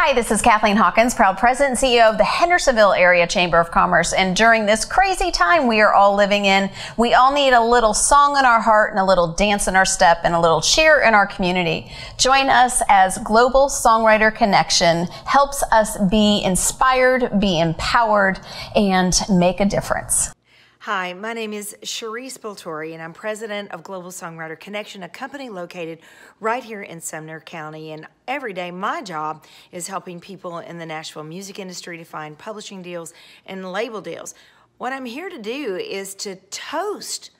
Hi, this is Kathleen Hawkins, proud president and CEO of the Hendersonville Area Chamber of Commerce. And during this crazy time we are all living in, we all need a little song in our heart and a little dance in our step and a little cheer in our community. Join us as Global Songwriter Connection helps us be inspired, be empowered, and make a difference. Hi, my name is Sheree Spoltore, and I'm president of Global Songwriter Connection, a company located right here in Sumner County. And every day, my job is helping people in the Nashville music industry to find publishing deals and label deals. What I'm here to do is to toast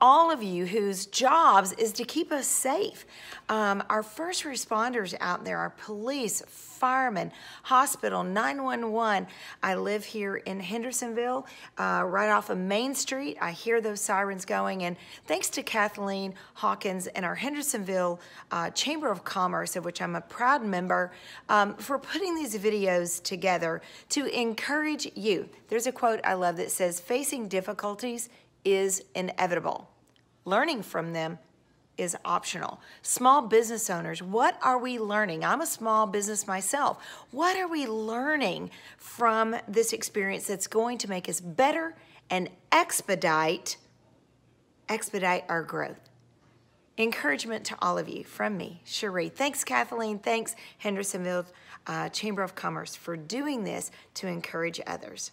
all of you whose jobs is to keep us safe. Um, our first responders out there, our police, firemen, hospital, 911. I live here in Hendersonville, uh, right off of Main Street. I hear those sirens going, and thanks to Kathleen Hawkins and our Hendersonville uh, Chamber of Commerce, of which I'm a proud member, um, for putting these videos together to encourage you. There's a quote I love that says, facing difficulties is inevitable. Learning from them is optional. Small business owners, what are we learning? I'm a small business myself. What are we learning from this experience that's going to make us better and expedite expedite our growth? Encouragement to all of you from me, Sheree. Thanks, Kathleen. Thanks, Hendersonville uh, Chamber of Commerce, for doing this to encourage others.